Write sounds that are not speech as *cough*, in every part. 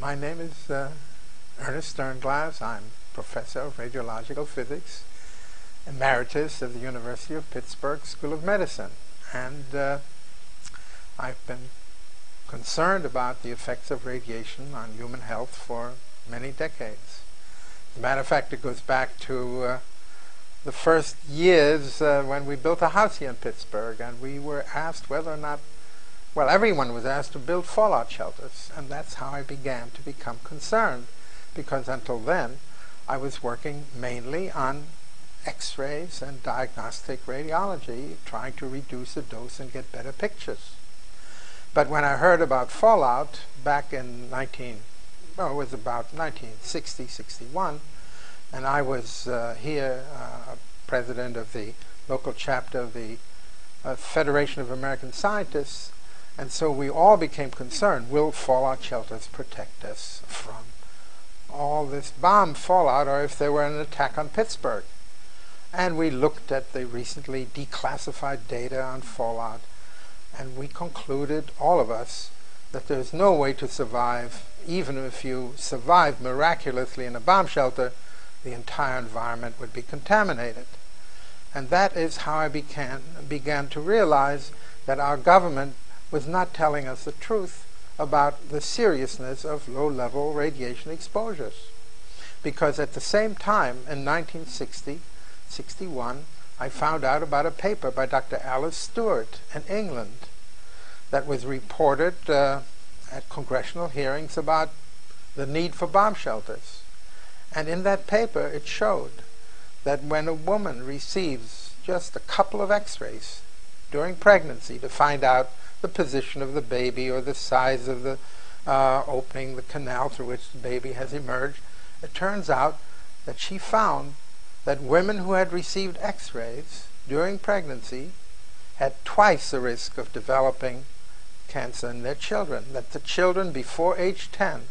My name is uh, Ernest Sternglass. I'm professor of radiological physics, emeritus of the University of Pittsburgh School of Medicine. And uh, I've been concerned about the effects of radiation on human health for many decades. As a matter of fact, it goes back to uh, the first years uh, when we built a house here in Pittsburgh, and we were asked whether or not well, everyone was asked to build fallout shelters, and that's how I began to become concerned, because until then, I was working mainly on x-rays and diagnostic radiology, trying to reduce the dose and get better pictures. But when I heard about fallout back in 19, well, it was about 1960, 61, and I was uh, here, uh, president of the local chapter of the uh, Federation of American Scientists, and so we all became concerned, will fallout shelters protect us from all this bomb fallout or if there were an attack on Pittsburgh? And we looked at the recently declassified data on fallout and we concluded, all of us, that there's no way to survive, even if you survive miraculously in a bomb shelter, the entire environment would be contaminated. And that is how I began, began to realize that our government was not telling us the truth about the seriousness of low-level radiation exposures. Because at the same time, in 1960, 61, I found out about a paper by Dr. Alice Stewart in England that was reported uh, at congressional hearings about the need for bomb shelters. And in that paper, it showed that when a woman receives just a couple of x-rays during pregnancy to find out the position of the baby or the size of the uh, opening, the canal through which the baby has emerged. It turns out that she found that women who had received x-rays during pregnancy had twice the risk of developing cancer in their children, that the children before age 10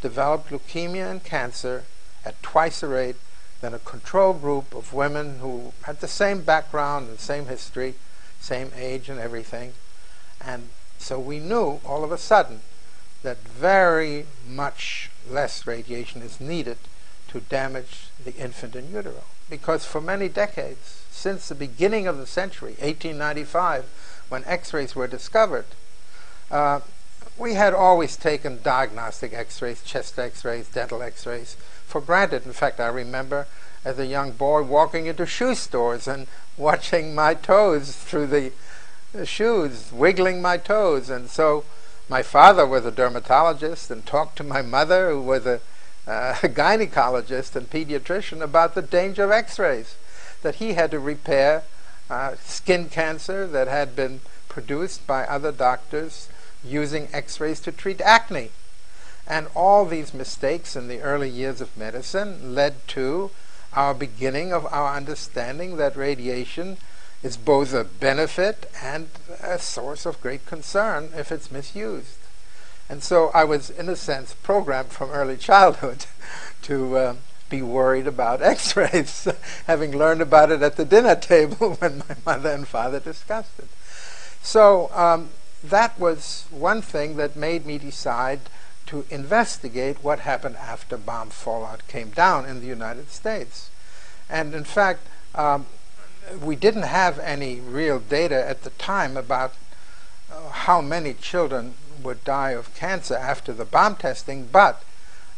developed leukemia and cancer at twice the rate than a control group of women who had the same background and same history, same age and everything, and so we knew all of a sudden that very much less radiation is needed to damage the infant in utero. Because for many decades, since the beginning of the century, 1895, when x-rays were discovered, uh, we had always taken diagnostic x-rays, chest x-rays, dental x-rays for granted. In fact, I remember as a young boy walking into shoe stores and *laughs* watching my toes through the shoes, wiggling my toes. And so my father was a dermatologist and talked to my mother, who was a, uh, *laughs* gynecologist and pediatrician, about the danger of x-rays, that he had to repair uh, skin cancer that had been produced by other doctors using x-rays to treat acne. And all these mistakes in the early years of medicine led to our beginning of our understanding that radiation is both a benefit and a source of great concern if it's misused. And so I was, in a sense, programmed from early childhood *laughs* to uh, be worried about *laughs* x-rays, *laughs* having learned about it at the dinner table when my mother and father discussed it. So um, that was one thing that made me decide to investigate what happened after bomb fallout came down in the United States. And in fact, um, we didn't have any real data at the time about uh, how many children would die of cancer after the bomb testing, but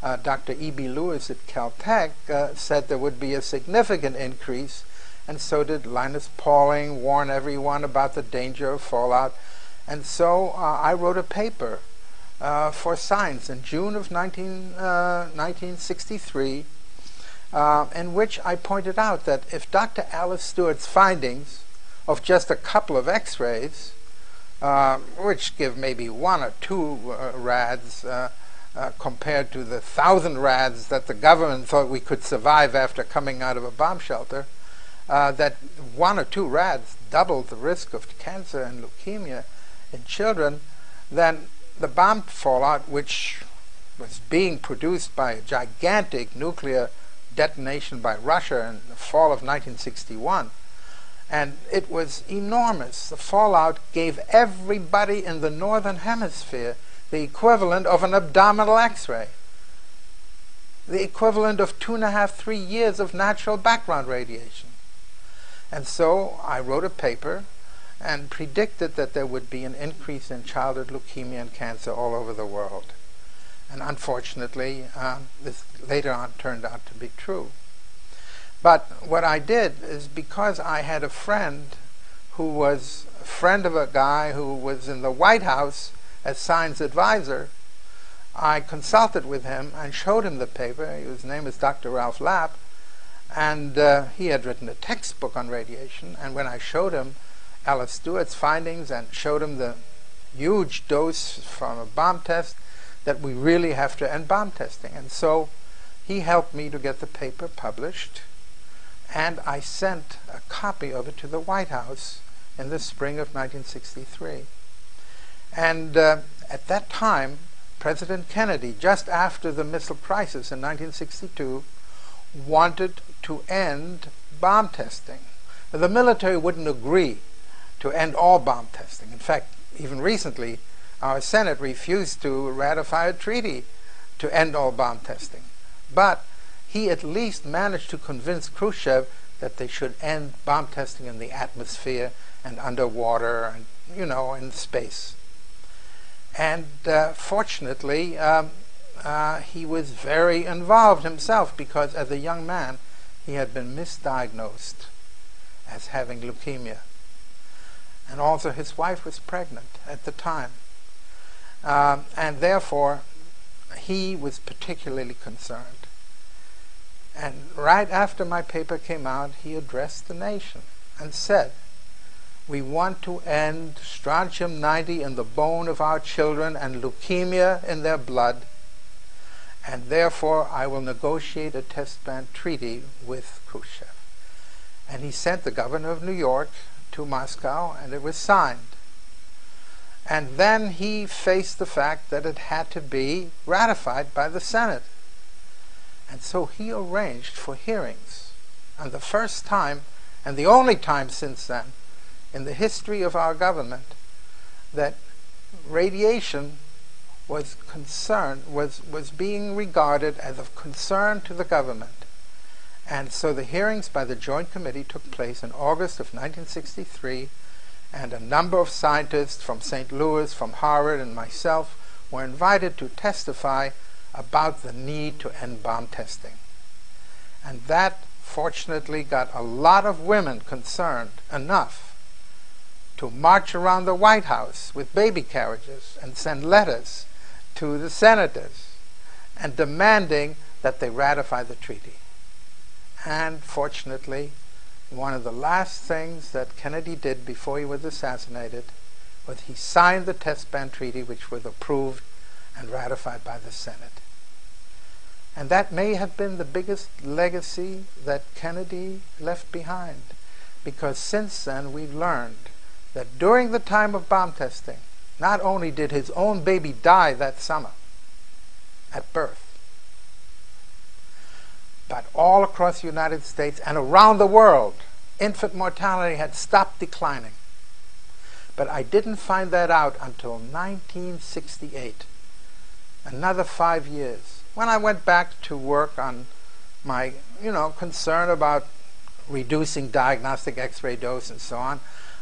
uh, Dr. E.B. Lewis at Caltech uh, said there would be a significant increase, and so did Linus Pauling warn everyone about the danger of fallout. And so uh, I wrote a paper uh, for Science in June of 19, 1963 uh, in which I pointed out that if Dr. Alice Stewart's findings of just a couple of x-rays, uh, which give maybe one or two uh, rads uh, uh, compared to the thousand rads that the government thought we could survive after coming out of a bomb shelter, uh, that one or two rads doubled the risk of cancer and leukemia in children, then the bomb fallout, which was being produced by a gigantic nuclear detonation by Russia in the fall of 1961. And it was enormous. The fallout gave everybody in the northern hemisphere the equivalent of an abdominal x-ray, the equivalent of two and a half, three years of natural background radiation. And so I wrote a paper and predicted that there would be an increase in childhood leukemia and cancer all over the world. And unfortunately, um, this later on turned out to be true. But what I did is because I had a friend who was a friend of a guy who was in the White House as science advisor, I consulted with him and showed him the paper. His name is Dr. Ralph Lapp, and uh, he had written a textbook on radiation. And when I showed him Alice Stewart's findings and showed him the huge dose from a bomb test, that we really have to end bomb testing. And so he helped me to get the paper published, and I sent a copy of it to the White House in the spring of 1963. And uh, at that time, President Kennedy, just after the missile crisis in 1962, wanted to end bomb testing. The military wouldn't agree to end all bomb testing. In fact, even recently, our Senate refused to ratify a treaty to end all bomb testing. But he at least managed to convince Khrushchev that they should end bomb testing in the atmosphere and underwater and, you know, in space. And uh, fortunately, um, uh, he was very involved himself because as a young man, he had been misdiagnosed as having leukemia. And also his wife was pregnant at the time. Um, and therefore, he was particularly concerned. And right after my paper came out, he addressed the nation and said, we want to end strontium 90 in the bone of our children and leukemia in their blood, and therefore I will negotiate a test ban treaty with Khrushchev. And he sent the governor of New York to Moscow, and it was signed. And then he faced the fact that it had to be ratified by the Senate. And so he arranged for hearings. And the first time, and the only time since then, in the history of our government, that radiation was concerned, was, was being regarded as of concern to the government. And so the hearings by the Joint Committee took place in August of 1963 and a number of scientists from St. Louis, from Harvard, and myself were invited to testify about the need to end bomb testing. And that fortunately got a lot of women concerned enough to march around the White House with baby carriages and send letters to the senators and demanding that they ratify the treaty. And fortunately, one of the last things that Kennedy did before he was assassinated was he signed the test ban treaty which was approved and ratified by the Senate. And that may have been the biggest legacy that Kennedy left behind because since then we've learned that during the time of bomb testing, not only did his own baby die that summer at birth, but all across the United States and around the world, infant mortality had stopped declining. But I didn't find that out until 1968, another five years, when I went back to work on my, you know, concern about reducing diagnostic X-ray dose and so on.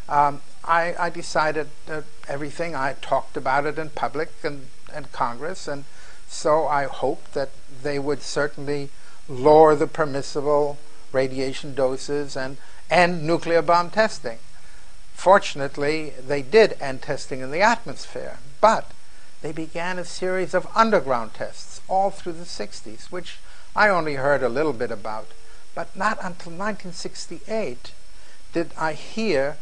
Um, I, I, decided that everything I talked about it in public and, and Congress, and so I hoped that they would certainly lower the permissible radiation doses and end nuclear bomb testing. Fortunately, they did end testing in the atmosphere, but they began a series of underground tests all through the 60s, which I only heard a little bit about. But not until 1968 did I hear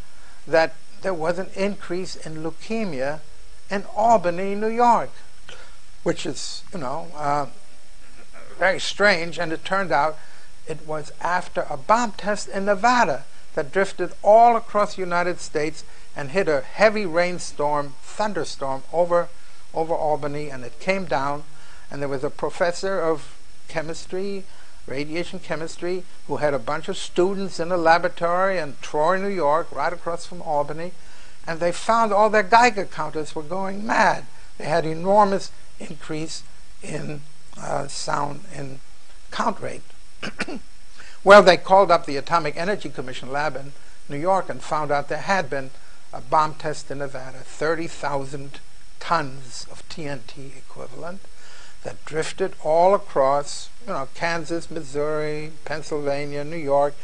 that there was an increase in leukemia in Albany, New York, which is, you know, uh, very strange, and it turned out it was after a bomb test in Nevada that drifted all across the United States and hit a heavy rainstorm, thunderstorm over, over Albany, and it came down, and there was a professor of chemistry, radiation chemistry, who had a bunch of students in a laboratory in Troy, New York, right across from Albany, and they found all their Geiger counters were going mad. They had enormous increase in uh, sound in count rate. *coughs* well, they called up the Atomic Energy Commission lab in New York and found out there had been a bomb test in Nevada, 30,000 tons of TNT equivalent that drifted all across, you know, Kansas, Missouri, Pennsylvania, New York,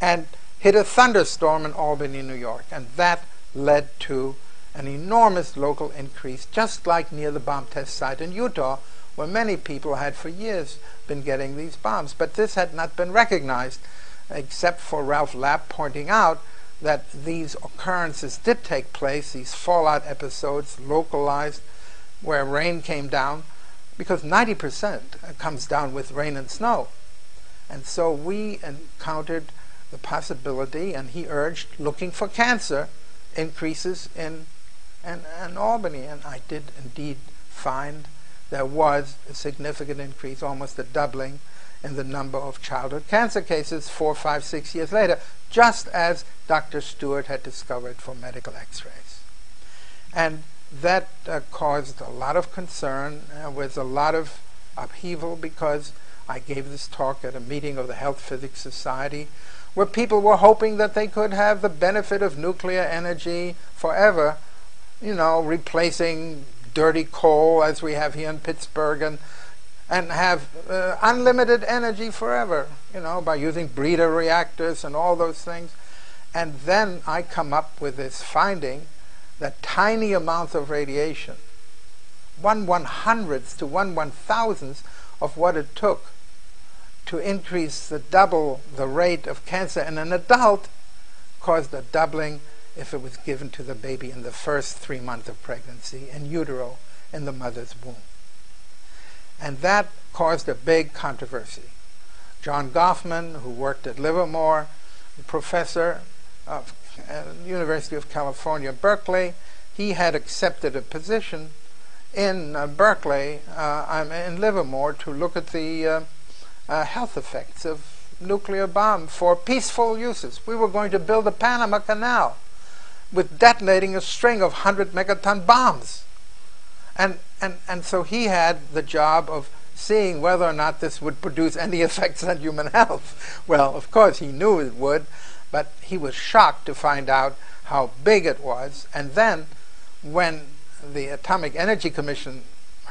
and hit a thunderstorm in Albany, New York. And that led to an enormous local increase, just like near the bomb test site in Utah, where many people had for years been getting these bombs. But this had not been recognized, except for Ralph Lapp pointing out that these occurrences did take place, these fallout episodes, localized, where rain came down, because 90% comes down with rain and snow. And so we encountered the possibility, and he urged, looking for cancer increases in, in, in Albany. And I did indeed find there was a significant increase, almost a doubling in the number of childhood cancer cases four, five, six years later, just as Dr. Stewart had discovered for medical x-rays. And that uh, caused a lot of concern, uh, was a lot of upheaval because I gave this talk at a meeting of the Health Physics Society where people were hoping that they could have the benefit of nuclear energy forever, you know, replacing dirty coal as we have here in Pittsburgh and and have uh, unlimited energy forever, you know, by using breeder reactors and all those things. And then I come up with this finding that tiny amounts of radiation, one one hundredths to one one thousandths of what it took to increase the double the rate of cancer in an adult caused a doubling if it was given to the baby in the first three months of pregnancy in utero in the mother's womb. And that caused a big controversy. John Gofman, who worked at Livermore, professor of uh, University of California, Berkeley, he had accepted a position in uh, Berkeley, uh, in Livermore, to look at the uh, uh, health effects of nuclear bomb for peaceful uses. We were going to build a Panama Canal with detonating a string of 100 megaton bombs. And, and, and so he had the job of seeing whether or not this would produce any *laughs* effects on human health. Well, of course, he knew it would, but he was shocked to find out how big it was. And then, when the Atomic Energy Commission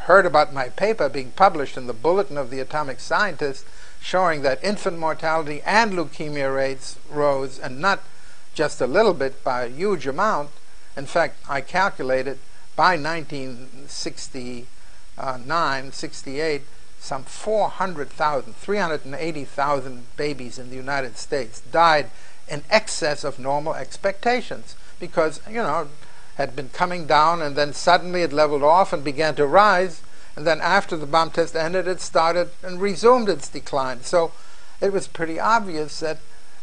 heard about my paper being published in the Bulletin of the Atomic Scientist, showing that infant mortality and leukemia rates rose, and not just a little bit, by a huge amount. In fact, I calculated by 1969, 68, some 400,000, 380,000 babies in the United States died in excess of normal expectations because, you know, had been coming down and then suddenly it leveled off and began to rise. And then after the bomb test ended, it started and resumed its decline. So it was pretty obvious that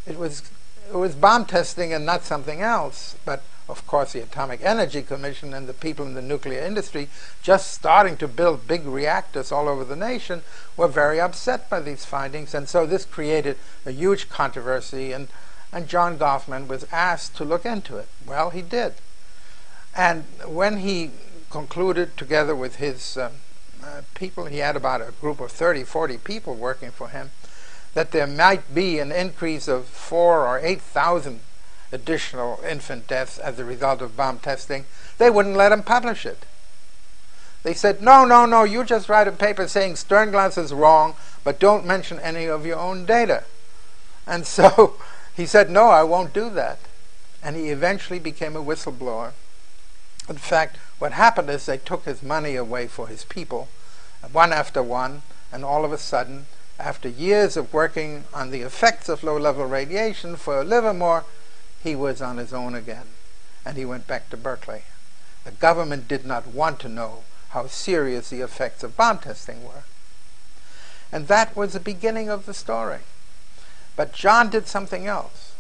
it was, it was bomb testing and not something else. But of course, the Atomic Energy Commission and the people in the nuclear industry, just starting to build big reactors all over the nation, were very upset by these findings. And so this created a huge controversy. And, and John Gofman was asked to look into it. Well, he did. And when he concluded, together with his uh, uh, people, he had about a group of 30, 40 people working for him, that there might be an increase of four or 8,000 additional infant deaths as a result of bomb testing, they wouldn't let him publish it. They said, no, no, no, you just write a paper saying Sternglass is wrong, but don't mention any of your own data. And *laughs* so he said, no, I won't do that. And he eventually became a whistleblower. In fact, what happened is they took his money away for his people, one after one, and all of a sudden, after years of working on the effects of low-level radiation for Livermore, he was on his own again, and he went back to Berkeley. The government did not want to know how serious the effects of bomb testing were. And that was the beginning of the story. But John did something else.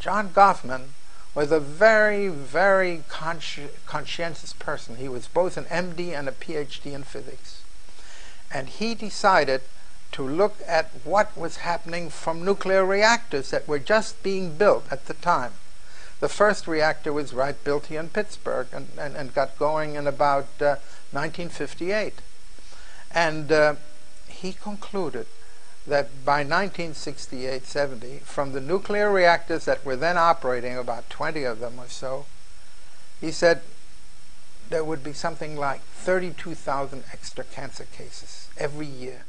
John Gofman was a very, very consci conscientious person. He was both an MD and a PhD in physics. And he decided to look at what was happening from nuclear reactors that were just being built at the time. The first reactor was Wright built here in Pittsburgh and, and, and got going in about uh, 1958. And uh, he concluded that by 1968-70, from the nuclear reactors that were then operating, about 20 of them or so, he said there would be something like 32,000 extra cancer cases every year.